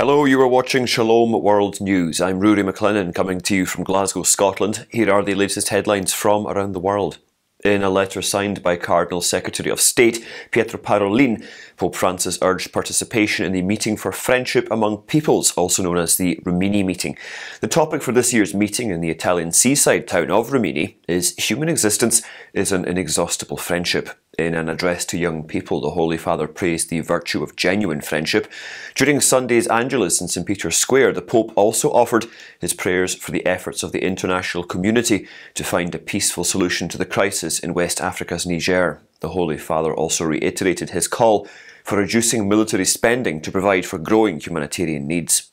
Hello, you are watching Shalom World News. I'm Rory McLennan coming to you from Glasgow, Scotland. Here are the latest headlines from around the world. In a letter signed by Cardinal Secretary of State Pietro Parolin, Pope Francis urged participation in the Meeting for Friendship Among Peoples, also known as the Rimini Meeting. The topic for this year's meeting in the Italian seaside town of Rimini is Human Existence is an Inexhaustible Friendship. In an address to young people, the Holy Father praised the virtue of genuine friendship. During Sunday's Angelus in St. Peter's Square, the Pope also offered his prayers for the efforts of the international community to find a peaceful solution to the crisis in West Africa's Niger. The Holy Father also reiterated his call for reducing military spending to provide for growing humanitarian needs.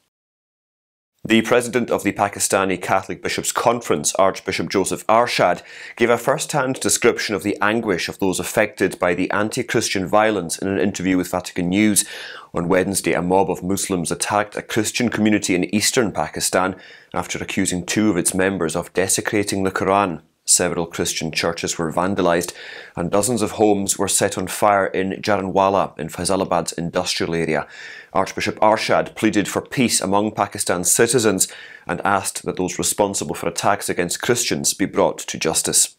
The president of the Pakistani Catholic Bishops' Conference, Archbishop Joseph Arshad, gave a first hand description of the anguish of those affected by the anti Christian violence in an interview with Vatican News. On Wednesday, a mob of Muslims attacked a Christian community in eastern Pakistan after accusing two of its members of desecrating the Quran. Several Christian churches were vandalised and dozens of homes were set on fire in Jaranwala in Faisalabad's industrial area. Archbishop Arshad pleaded for peace among Pakistan's citizens and asked that those responsible for attacks against Christians be brought to justice.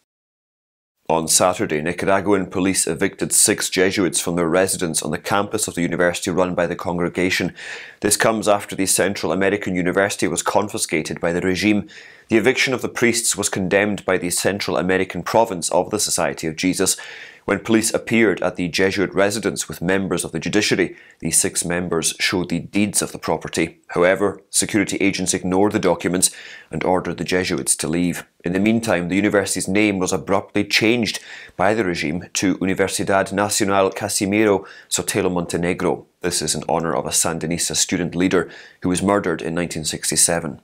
On Saturday, Nicaraguan police evicted six Jesuits from their residence on the campus of the university run by the congregation. This comes after the Central American University was confiscated by the regime. The eviction of the priests was condemned by the Central American province of the Society of Jesus. When police appeared at the Jesuit residence with members of the judiciary, the six members showed the deeds of the property. However, security agents ignored the documents and ordered the Jesuits to leave. In the meantime, the university's name was abruptly changed by the regime to Universidad Nacional Casimiro Sotelo Montenegro. This is in honour of a Sandinista student leader who was murdered in 1967.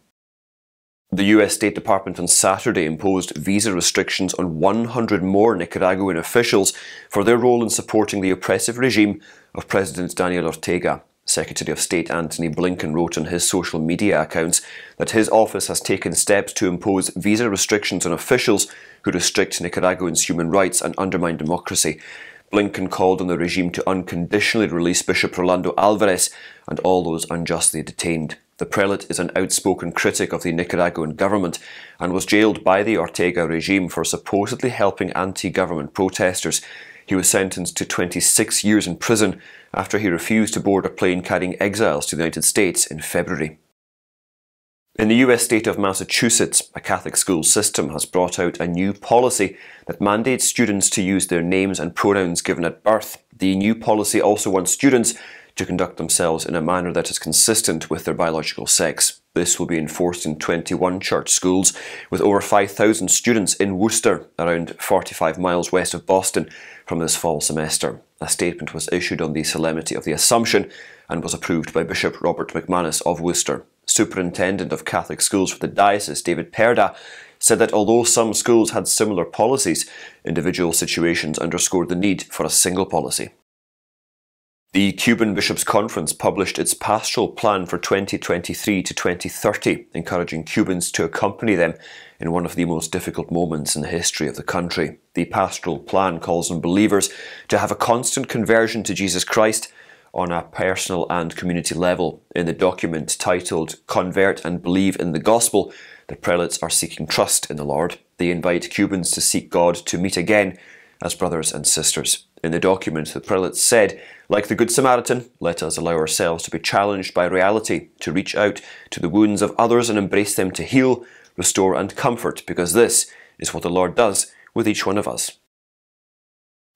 The US State Department on Saturday imposed visa restrictions on 100 more Nicaraguan officials for their role in supporting the oppressive regime of President Daniel Ortega. Secretary of State Antony Blinken wrote on his social media accounts that his office has taken steps to impose visa restrictions on officials who restrict Nicaraguans' human rights and undermine democracy. Blinken called on the regime to unconditionally release Bishop Rolando Alvarez and all those unjustly detained. The prelate is an outspoken critic of the Nicaraguan government and was jailed by the Ortega regime for supposedly helping anti government protesters. He was sentenced to 26 years in prison after he refused to board a plane carrying exiles to the United States in February. In the US state of Massachusetts, a Catholic school system has brought out a new policy that mandates students to use their names and pronouns given at birth. The new policy also wants students to conduct themselves in a manner that is consistent with their biological sex. This will be enforced in 21 church schools, with over 5,000 students in Worcester, around 45 miles west of Boston, from this fall semester. A statement was issued on the solemnity of the Assumption and was approved by Bishop Robert McManus of Worcester. Superintendent of Catholic Schools for the Diocese, David Perda, said that although some schools had similar policies, individual situations underscored the need for a single policy. The Cuban Bishops' Conference published its pastoral plan for 2023 to 2030, encouraging Cubans to accompany them in one of the most difficult moments in the history of the country. The pastoral plan calls on believers to have a constant conversion to Jesus Christ on a personal and community level. In the document titled Convert and Believe in the Gospel, the prelates are seeking trust in the Lord. They invite Cubans to seek God to meet again as brothers and sisters. In the document, the prelates said, like the Good Samaritan, let us allow ourselves to be challenged by reality, to reach out to the wounds of others and embrace them to heal, restore, and comfort, because this is what the Lord does with each one of us.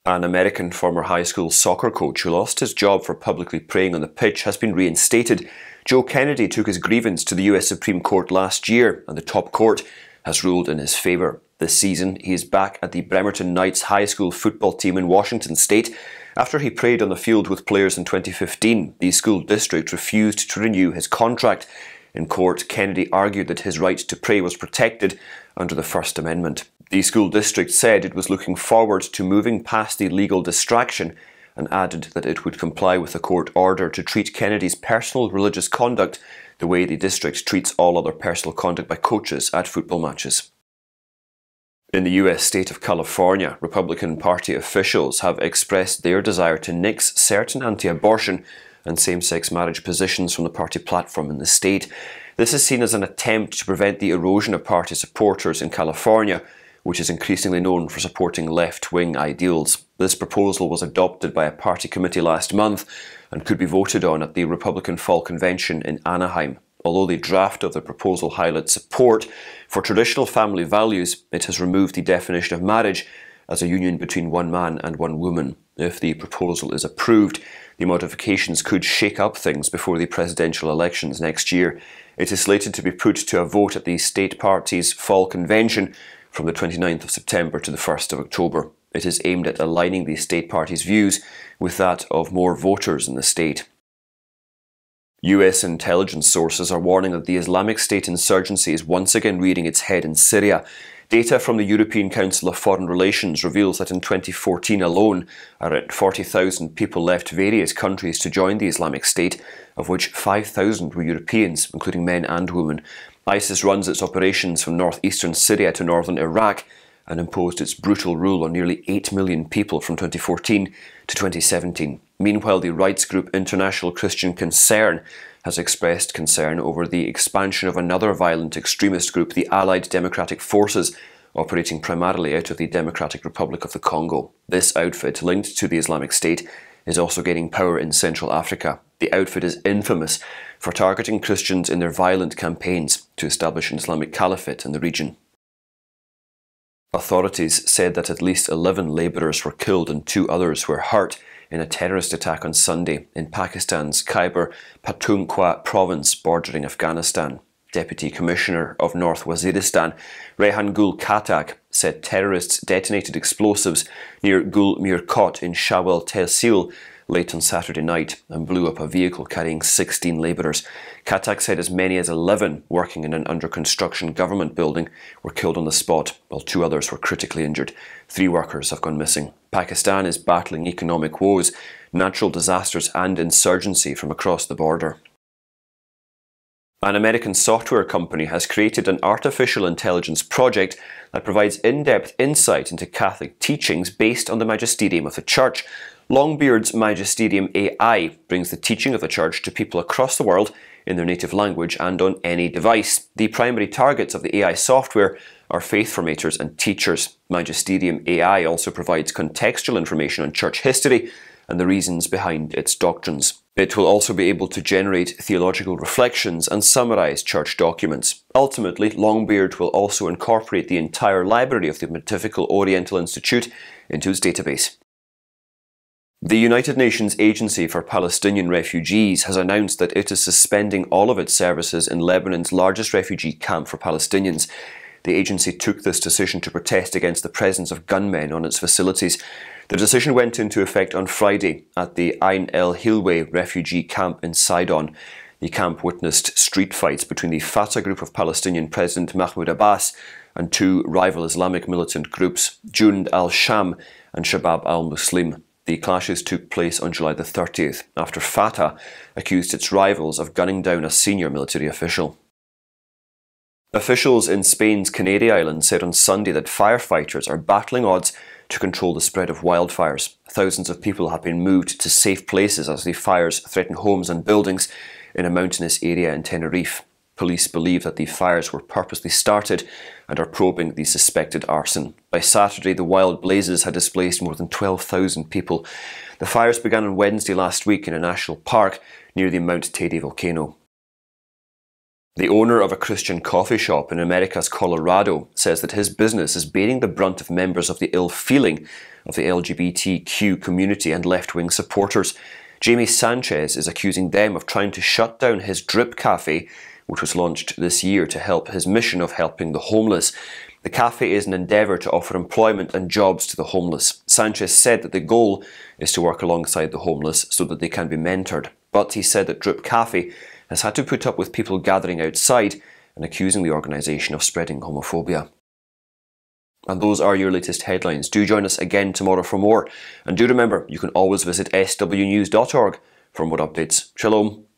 An American former high school soccer coach who lost his job for publicly praying on the pitch has been reinstated. Joe Kennedy took his grievance to the US Supreme Court last year, and the top court has ruled in his favour. This season, he is back at the Bremerton Knights high school football team in Washington state after he prayed on the field with players in 2015. The school district refused to renew his contract. In court, Kennedy argued that his right to pray was protected under the First Amendment. The school district said it was looking forward to moving past the legal distraction and added that it would comply with the court order to treat Kennedy's personal religious conduct the way the district treats all other personal conduct by coaches at football matches. In the US state of California, Republican Party officials have expressed their desire to nix certain anti abortion and same sex marriage positions from the party platform in the state. This is seen as an attempt to prevent the erosion of party supporters in California, which is increasingly known for supporting left wing ideals. This proposal was adopted by a party committee last month and could be voted on at the Republican Fall Convention in Anaheim. Although the draft of the proposal highlights support for traditional family values, it has removed the definition of marriage as a union between one man and one woman. If the proposal is approved, the modifications could shake up things before the presidential elections next year. It is slated to be put to a vote at the state party's fall convention from the 29th of September to the 1st of October. It is aimed at aligning the state party's views with that of more voters in the state. US intelligence sources are warning that the Islamic State insurgency is once again rearing its head in Syria. Data from the European Council of Foreign Relations reveals that in 2014 alone, around 40,000 people left various countries to join the Islamic State, of which 5,000 were Europeans, including men and women. ISIS runs its operations from northeastern Syria to northern Iraq and imposed its brutal rule on nearly 8 million people from 2014 to 2017. Meanwhile, the rights group International Christian Concern has expressed concern over the expansion of another violent extremist group, the Allied Democratic Forces, operating primarily out of the Democratic Republic of the Congo. This outfit, linked to the Islamic State, is also gaining power in Central Africa. The outfit is infamous for targeting Christians in their violent campaigns to establish an Islamic caliphate in the region. Authorities said that at least 11 labourers were killed and two others were hurt in a terrorist attack on Sunday in Pakistan's Khyber Pakhtunkhwa province bordering Afghanistan. Deputy Commissioner of North Waziristan, Rehan Gul Khattak, said terrorists detonated explosives near Gul Mir Kot in Shawal Tehsil late on Saturday night and blew up a vehicle carrying 16 labourers. Khattak said as many as 11 working in an under construction government building were killed on the spot, while two others were critically injured. Three workers have gone missing. Pakistan is battling economic woes, natural disasters, and insurgency from across the border. An American software company has created an artificial intelligence project that provides in depth insight into Catholic teachings based on the magisterium of the Church. Longbeard's Magisterium AI brings the teaching of the Church to people across the world in their native language and on any device. The primary targets of the AI software are faith formators and teachers. Magisterium AI also provides contextual information on church history and the reasons behind its doctrines. It will also be able to generate theological reflections and summarize church documents. Ultimately, Longbeard will also incorporate the entire library of the Pontifical Oriental Institute into its database. The United Nations Agency for Palestinian Refugees has announced that it is suspending all of its services in Lebanon's largest refugee camp for Palestinians. The agency took this decision to protest against the presence of gunmen on its facilities. The decision went into effect on Friday at the Ain el Hilweh refugee camp in Sidon. The camp witnessed street fights between the Fatah group of Palestinian President Mahmoud Abbas and two rival Islamic militant groups, Jund al Sham and Shabab al Muslim. The clashes took place on July the 30th after Fatah accused its rivals of gunning down a senior military official. Officials in Spain's Canary Islands said on Sunday that firefighters are battling odds to control the spread of wildfires. Thousands of people have been moved to safe places as the fires threaten homes and buildings in a mountainous area in Tenerife. Police believe that the fires were purposely started and are probing the suspected arson. By Saturday, the wild blazes had displaced more than 12,000 people. The fires began on Wednesday last week in a national park near the Mount Teide volcano. The owner of a Christian coffee shop in America's Colorado says that his business is bearing the brunt of members of the ill feeling of the LGBTQ community and left wing supporters. Jamie Sanchez is accusing them of trying to shut down his drip cafe which was launched this year to help his mission of helping the homeless. The cafe is an endeavour to offer employment and jobs to the homeless. Sanchez said that the goal is to work alongside the homeless so that they can be mentored. But he said that Drip Cafe has had to put up with people gathering outside and accusing the organisation of spreading homophobia. And those are your latest headlines. Do join us again tomorrow for more. And do remember, you can always visit swnews.org for more updates. Shalom.